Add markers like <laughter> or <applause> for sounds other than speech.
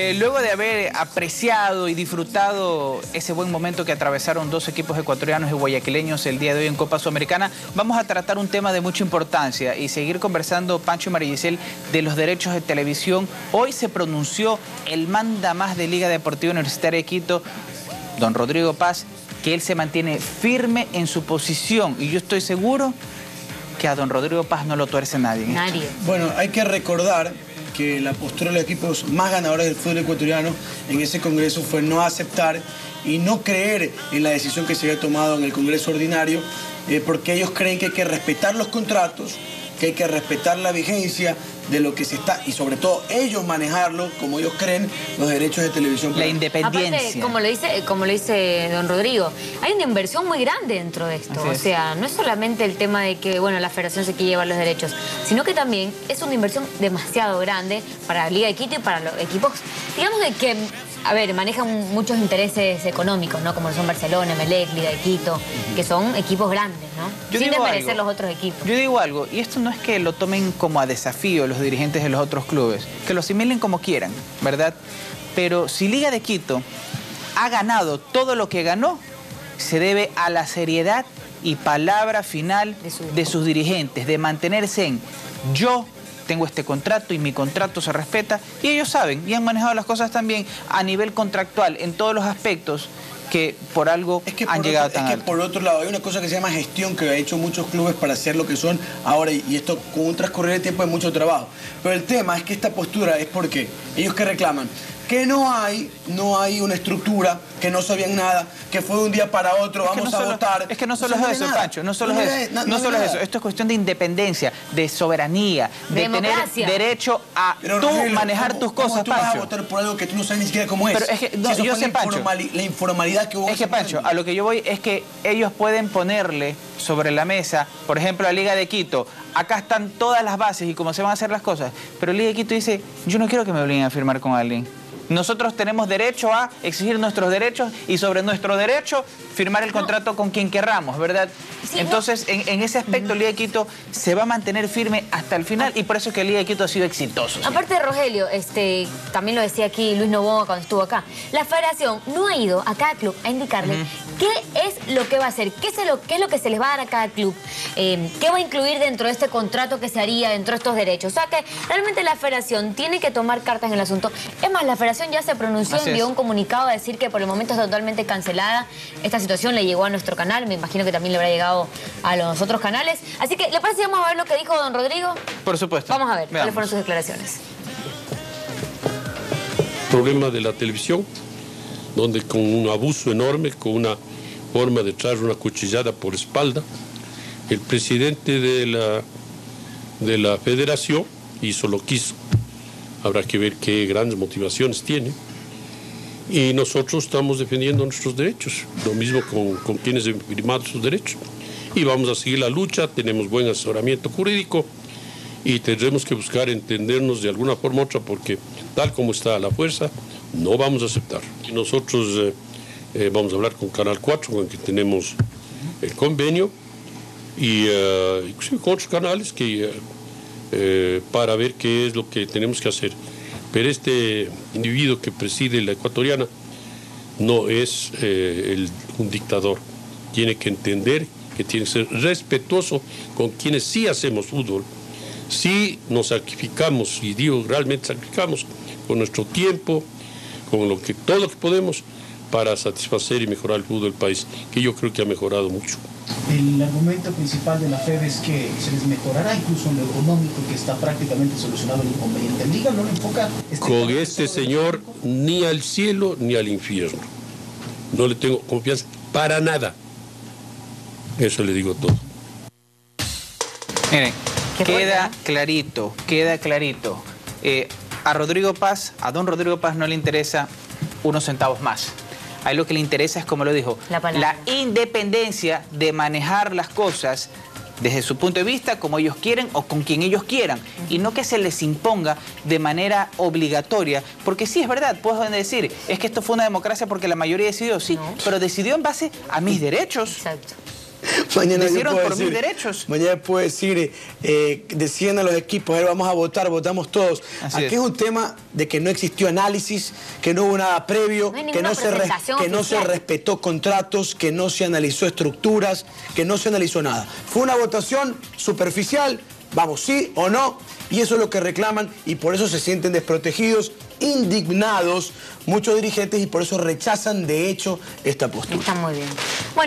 Eh, luego de haber apreciado y disfrutado ese buen momento que atravesaron dos equipos ecuatorianos y guayaquileños el día de hoy en Copa Sudamericana, vamos a tratar un tema de mucha importancia y seguir conversando, Pancho y Marillisel, de los derechos de televisión. Hoy se pronunció el manda más de Liga Deportiva Universitaria de Quito, don Rodrigo Paz, que él se mantiene firme en su posición y yo estoy seguro que a don Rodrigo Paz no lo tuerce nadie. Nadie. Bueno, hay que recordar que la postura de los equipos más ganadores del fútbol ecuatoriano en ese congreso fue no aceptar y no creer en la decisión que se había tomado en el congreso ordinario, eh, porque ellos creen que hay que respetar los contratos, que hay que respetar la vigencia de lo que se está, y sobre todo ellos manejarlo, como ellos creen, los derechos de televisión. La independencia. Aparte, como lo dice, como lo dice don Rodrigo, hay una inversión muy grande dentro de esto. O sea, no es solamente el tema de que, bueno, la federación se quiere llevar los derechos, sino que también es una inversión demasiado grande para la Liga de Quito y para los equipos, digamos de que a ver, manejan muchos intereses económicos, ¿no? Como son Barcelona, Melec, Liga de Quito, que son equipos grandes, ¿no? Yo Sin desmerecer los otros equipos. Yo digo algo, y esto no es que lo tomen como a desafío los dirigentes de los otros clubes, que lo asimilen como quieran, ¿verdad? Pero si Liga de Quito ha ganado todo lo que ganó, se debe a la seriedad y palabra final De su- de sus dirigentes, de mantenerse en yo tengo este contrato y mi contrato se respeta y ellos saben y han manejado las cosas también a nivel contractual en todos los aspectos que por algo Es que, han por llegado otro, tan es que alto. por otro lado hay una cosa que se llama gestión que ha hecho muchos clubes para hacer lo que son ahora y, esto con un transcurrir de tiempo hay mucho trabajo. Pero el tema es que esta postura es porque ellos que reclaman que no hay, no hay una estructura, que no sabían nada, que fue de un día para otro, Es vamos no a solo- votar. Es que no solo es eso, nada. Pancho, no solo No es eso. no- No, no hay solo es eso. Esto es cuestión de independencia, de soberanía, de, Democracia. tener derecho a Pero, tú Rogelio, manejar ¿cómo- tus cómo cosas, tú vas a votar por algo que tú no sabes ni siquiera cómo es? Pero es que, no, Si yo sé, la, Pancho. informali- la informalidad que hubo Es que, Pancho, a lo que yo voy es que ellos pueden ponerle sobre la mesa, por ejemplo, la Liga de Quito, acá están todas las bases y cómo se van a hacer las cosas, pero Liga de Quito dice, yo no quiero que me obliguen a firmar con alguien. Nosotros tenemos derecho a exigir nuestros derechos y sobre nuestro derecho firmar el contrato con quien querramos, ¿verdad? Sí, Entonces, en, en ese aspecto, Liga de Quito se va a mantener firme hasta el final y por eso es que Liga de Quito ha sido exitoso. Aparte de Rogelio, este, también lo decía aquí Luis Novoa cuando estuvo acá, la federación no ha ido a cada club a indicarle qué es lo que va a hacer, qué, se lo, qué es lo que se les va a dar a cada club, eh, qué va a incluir dentro de este contrato que se haría, dentro de estos derechos. O sea que realmente la federación tiene que tomar cartas en el asunto. Es más, la federación ya se pronunció, Así envió es. un comunicado a decir que por el momento está totalmente cancelada. Esta situación le llegó a nuestro canal, me imagino que también le habrá llegado a los otros canales. Así que, ¿le parece que vamos a ver lo que dijo don Rodrigo? Por supuesto. Vamos a ver, cuáles Veamos. fueron sus declaraciones. problema de la televisión, donde con un abuso enorme, con una forma de traer una cuchillada por espalda, el presidente de la, de la federación hizo lo que hizo. Habrá que ver qué grandes motivaciones tiene. Y nosotros estamos defendiendo nuestros derechos, lo mismo con, con quienes han firmado sus derechos. Y vamos a seguir la lucha, tenemos buen asesoramiento jurídico y tendremos que buscar entendernos de alguna forma u otra porque tal como está la fuerza, no vamos a aceptar. Y nosotros eh, eh, vamos a hablar con Canal 4, con el que tenemos el convenio, y eh, con otros canales que, eh, eh, para ver qué es lo que tenemos que hacer. Pero este individuo que preside la ecuatoriana no es eh, el- un dictador. Tiene que entender que tiene que ser respetuoso con quienes sí hacemos fútbol. Sí nos sacrificamos, y digo realmente sacrificamos, con nuestro tiempo, con lo que, todo lo que podemos para satisfacer y mejorar el fútbol del país, que yo creo que ha mejorado mucho. El argumento principal de la FED es que se les mejorará incluso en lo económico, que está prácticamente solucionado el inconveniente. El Liga no le enfoca... Con este en el señor ni al cielo ni al infierno. No le tengo confianza para nada. Eso le digo todo. Miren, queda fuerte, clarito, queda clarito. Eh, a Rodrigo Paz, a don Rodrigo Paz no le interesa unos centavos más. A él lo que le interesa es, como lo dijo, La independencia de manejar las cosas desde su punto de vista, como ellos quieren o con quien ellos quieran, y no que se les imponga de manera obligatoria, porque sí es verdad, pueden decir, es que esto fue una democracia porque la mayoría decidió, sí, No. pero decidió en base a mis derechos. Exacto. <laughs> mañana yo Decidieron puedo por mis decir- derechos. Mañana puedo decir, eh, decían a los equipos, a ver, vamos a votar, votamos todos. Así Aquí es. es. un tema de que no existió análisis, que no hubo nada previo, No que, no se, no respetó contratos, que no se analizó estructuras, que no se analizó nada. Fue una votación superficial, vamos, sí o no, y eso es lo que reclaman y por eso se sienten desprotegidos, indignados muchos dirigentes y por eso rechazan de hecho esta postura. Está muy bien. Bueno.